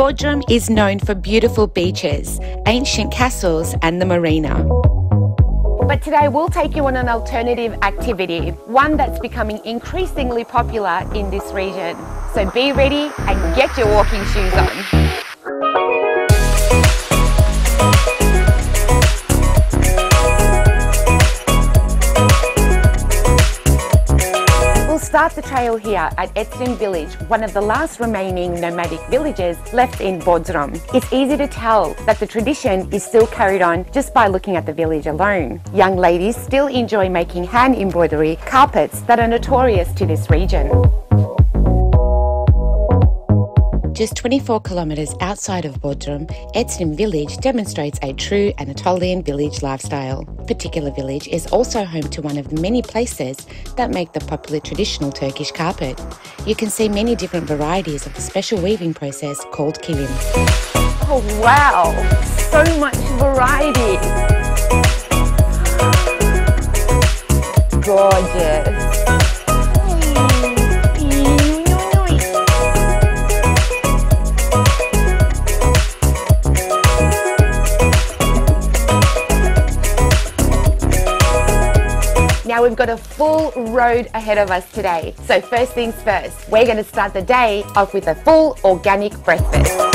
Bodrum is known for beautiful beaches, ancient castles, and the marina. But today we'll take you on an alternative activity, one that's becoming increasingly popular in this region. So be ready and get your walking shoes on. Start the trail here at Etrim Village, one of the last remaining nomadic villages left in Bodrum. It's easy to tell that the tradition is still carried on just by looking at the village alone. Young ladies still enjoy making hand embroidery carpets that are notorious to this region. Just 24 kilometres outside of Bodrum, Etrim village demonstrates a true Anatolian village lifestyle. Particular village is also home to one of the many places that make the popular traditional Turkish carpet. You can see many different varieties of the special weaving process called kilim. Oh wow, so much variety. Gorgeous. We've got a full road ahead of us today. So first things first, we're to start the day off with a full organic breakfast.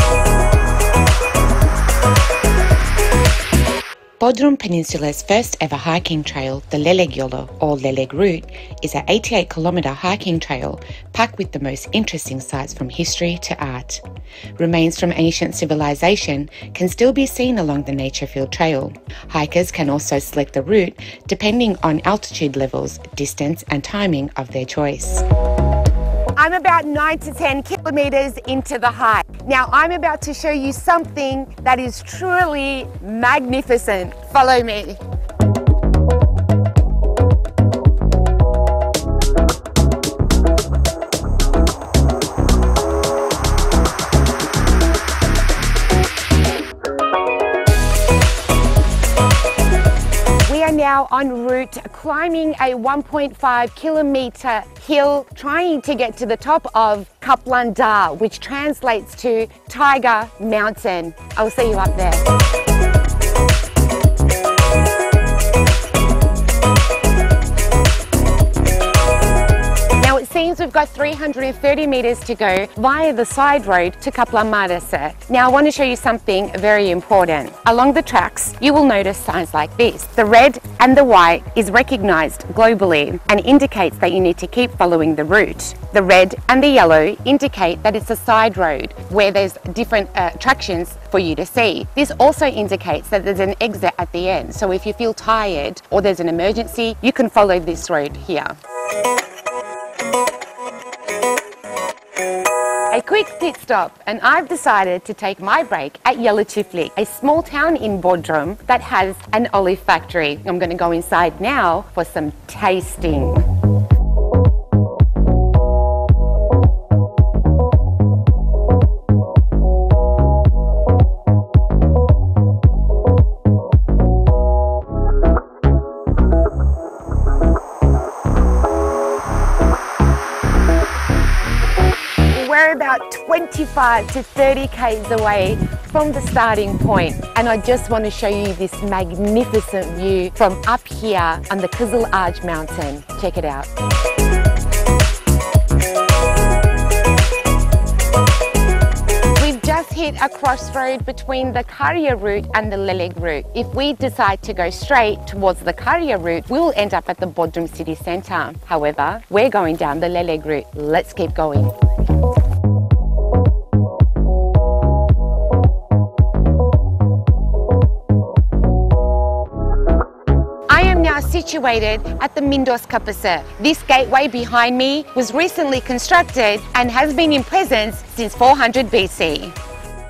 Bodrum Peninsula's first ever hiking trail, the Leleg Yolu or Leleg Route, is an 88 kilometre hiking trail packed with the most interesting sights from history to art. Remains from ancient civilization can still be seen along the nature field trail. Hikers can also select the route depending on altitude levels, distance, and timing of their choice. I'm about 9 to 10 kilometers into the hike. Now I'm about to show you something that is truly magnificent. Follow me. Now en route climbing a 1.5 kilometer hill trying to get to the top of Kaplan which translates to Tiger Mountain. I'll see you up there. Seems we've got 330 metres to go via the side road to Kaplan Mağarası. Now I want to show you something very important. Along the tracks, you will notice signs like this. The red and the white is recognised globally and indicates that you need to keep following the route. The red and the yellow indicate that it's a side road where there's different uh, attractions for you to see. This also indicates that there's an exit at the end. So if you feel tired or there's an emergency, you can follow this road here. Quick pit stop, and I've decided to take my break at Yalıçiftlik, a small town in Bodrum that has an olive factory. I'm going to go inside now for some tasting. About 25 to 30 k's away from the starting point and I just want to show you this magnificent view from up here on the Kızıl Arch mountain. Check it out. We've just hit a crossroad between the Karya route and the Leleg route. If we decide to go straight towards the Karya route, we'll end up at the Bodrum city centre. However, we're going down the Leleg route. Let's keep going. Situated at the Myndos Kapısı. This gateway behind me was recently constructed and has been in presence since 400 BC.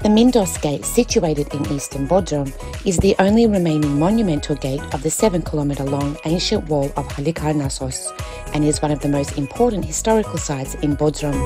The Myndos Gate, situated in eastern Bodrum, is the only remaining monumental gate of the 7 kilometre long ancient wall of Halikarnassos and is one of the most important historical sites in Bodrum.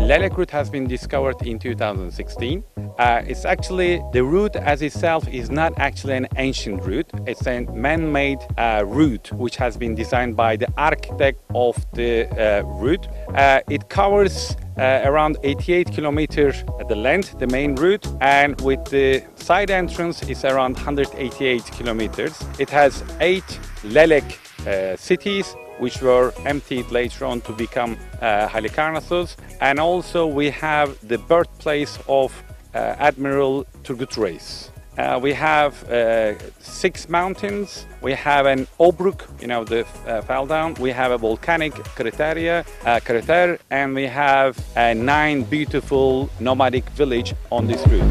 Leleg route has been discovered in 2016. Uh, it's actually the route as itself is not actually an ancient route. It's a man-made uh, route which has been designed by the architect of the uh, route. Uh, it covers uh, around 88 kilometers at the length, the main route, and with the side entrance is around 188 kilometers. It has eight Leleg uh, cities which were emptied later on to become uh. And also we have the birthplace of Admiral Turgut Reis. Uh, we have uh, six mountains. We have an Obruk, you know, the uh, down. We have a volcanic crateria, uh, crater, and we have uh, nine beautiful nomadic village on this route.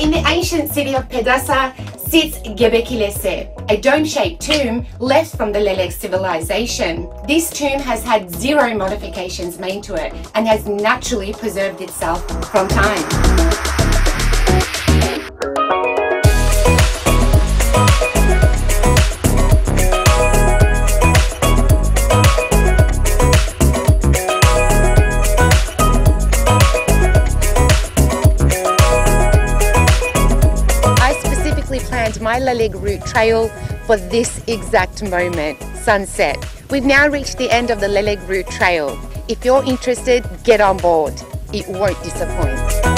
In the ancient city of Pedasa sits Gebe Kilise, a dome-shaped tomb left from the Leleg civilization. This tomb has had zero modifications made to it and has naturally preserved itself from time. My Leleg route trail for this exact moment, sunset. We've now reached the end of the Leleg route trail. If you're interested, get on board. It won't disappoint.